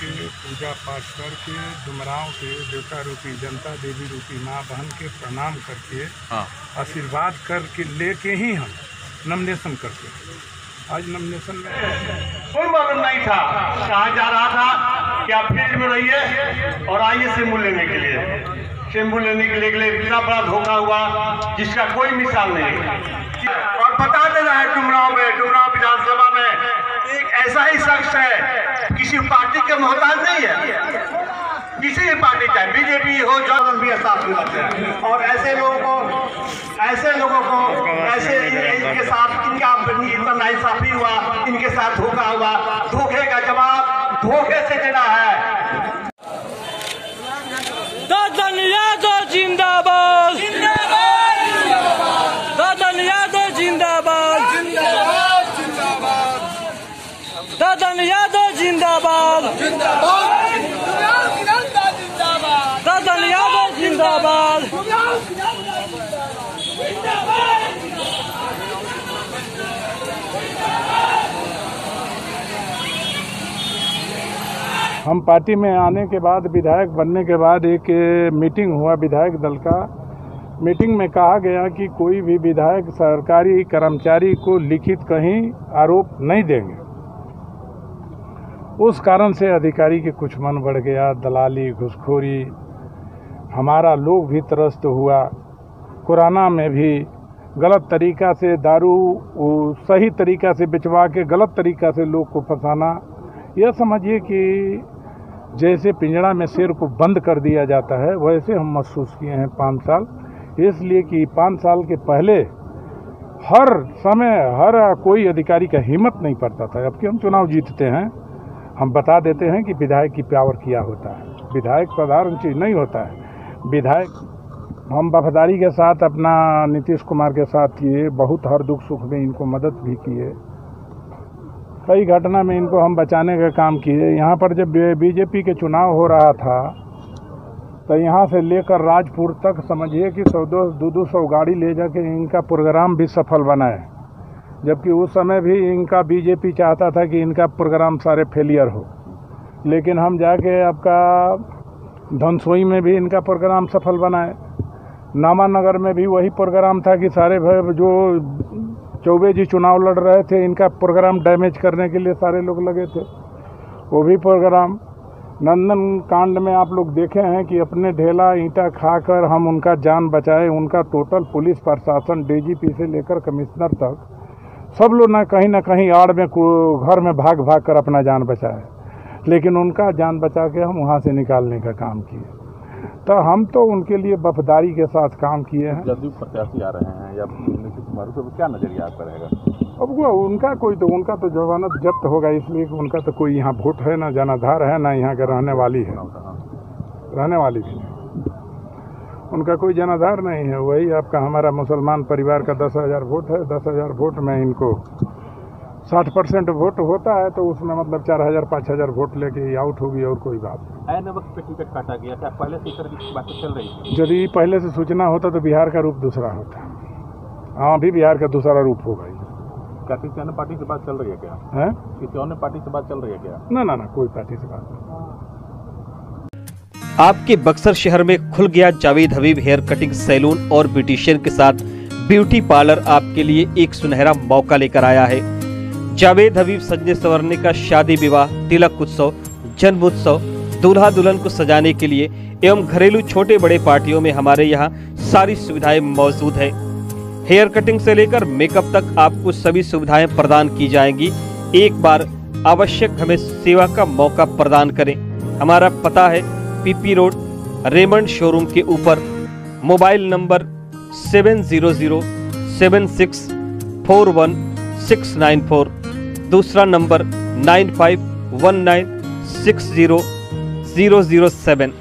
के पूजा पाठ करके डुमराव के देवता रूपी जनता देवी रूपी माँ बहन के प्रणाम करके हाँ। आशीर्वाद करके लेके ही हम नॉमिनेशन करते हैं। आज नॉमिनेशन में कोई मालूम नहीं था कहा जा रहा था कि आप फ़ील्ड में रहिए और आइए शंभू लेने के लिए। शंभू लेने के लिए के लिए इतना बड़ा धोखा हुआ जिसका कोई मिसाल नहीं। और बता देना है डुमराव में डुमराव विधानसभा में एक ऐसा ही शख्स है किसी पार्टी के मोहताज नहीं है। किसी भी पार्टी चाहे बीजेपी हो जो भी साथ में रहते हैं। और ऐसे लोगों को ऐसे लोगों को ऐसे इनके साथ इनका इतना नाइंसाफी हुआ इनके साथ धोखा हुआ धोखे का जवाब धोखे से देना है दादन यादव जिंदाबाद दादन यादव जिंदाबाद दादन यादव जिंदाबाद। दादन यादव जिंदाबाद। हम पार्टी में आने के बाद, विधायक बनने के बाद एक मीटिंग हुआ विधायक दल का। मीटिंग में कहा गया कि कोई भी विधायक सरकारी कर्मचारी को लिखित कहीं आरोप नहीं देंगे। उस कारण से अधिकारी के कुछ मन बढ़ गया, दलाली, घुसखोरी। हमारा लोग भी त्रस्त हुआ। कोरोना में भी गलत तरीका से दारू सही तरीका से बिचवा के गलत तरीका से लोग को फंसाना, यह समझिए कि जैसे पिंजड़ा में शेर को बंद कर दिया जाता है, वैसे हम महसूस किए हैं पाँच साल। इसलिए कि पाँच साल के पहले हर समय हर कोई अधिकारी का हिम्मत नहीं पड़ता था। अब कि हम चुनाव जीतते हैं हम बता देते हैं कि विधायक की पावर क्या होता है। विधायक साधारण चीज़ नहीं होता है। विधायक, हम वफादारी के साथ, अपना नीतीश कुमार के साथ किए, बहुत हर दुख सुख में इनको मदद भी किए। कई घटना में इनको हम बचाने का काम किए। यहाँ पर जब बीजेपी के चुनाव हो रहा था तो यहाँ से लेकर राजपुर तक समझिए कि सौ दो दो सौ गाड़ी ले जाके इनका प्रोग्राम भी सफल बनाए। जबकि उस समय भी इनका बीजेपी चाहता था कि इनका प्रोग्राम सारे फेलियर हो। लेकिन हम जाके आपका धनसोई में भी इनका प्रोग्राम सफल बनाए। नामानगर में भी वही प्रोग्राम था कि सारे जो चौबे जी चुनाव लड़ रहे थे, इनका प्रोग्राम डैमेज करने के लिए सारे लोग लगे थे। वो भी प्रोग्राम। नंदन कांड में आप लोग देखे हैं कि अपने ढेला ईंटा खाकर हम उनका जान बचाए। उनका टोटल पुलिस प्रशासन डीजीपी से लेकर कमिश्नर तक सब लोग ना कहीं ना कहीं आड़ में घर में भाग भाग कर अपना जान बचाए। लेकिन उनका जान बचा के हम वहाँ से निकालने का काम किए। तो हम तो उनके लिए वफदारी के साथ काम किए हैं। जदयू प्रत्याशी आ रहे हैं या नीतीश कुमार तो क्या नज़रिया आपका रहेगा? अब वो उनका कोई तो उनका तो जमानत जब्त होगा इसलिए कि उनका तो कोई यहाँ वोट है ना जनाधार है ना यहाँ के रहने वाली है। रहने वाली भी नहीं। उनका कोई जनाधार नहीं है वही आपका हमारा मुसलमान परिवार का दस हज़ार वोट है दस हज़ार वोट में इनको साठ परसेंट वोट होता है तो उसमें मतलब चार हज़ार पाँच हज़ार वोट लेके आउट होगी और कोई बात नहीं। वक्त पे टिकट काटा गया क्या पहले से तरह की बातें चल रही थी? यदि पहले से सूचना होता तो बिहार का रूप दूसरा होता। हाँ अभी बिहार का दूसरा रूप होगा क्या किसी अन्य पार्टी से बात चल रही है क्या? है? किसी अन्य पार्टी से बात चल रही है क्या? ना ना ना कोई पार्टी से बात नहीं। आपके बक्सर शहर में खुल गया Javed Habib hair cutting salon और ब्यूटिशियन के साथ ब्यूटी पार्लर आपके लिए एक सुनहरा मौका लेकर आया है। जावेद हबीब सजने संवरने का शादी विवाह, तिलक उत्सव, जन्म उत्सव दूल्हा दुल्हन को सजाने के लिए एवं घरेलू छोटे बड़े पार्टियों में हमारे यहाँ सारी सुविधाएँ मौजूद है। हेयर कटिंग से लेकर मेकअप तक आपको सभी सुविधाएँ प्रदान की जाएँगी। एक बार आवश्यक हमें सेवा का मौका प्रदान करें। हमारा पता है पीपी रोड, रेमंड शोरूम के ऊपर, mobile number seven zero zero seven six four one six nine four, दूसरा number nine five one nine six zero zero zero seven.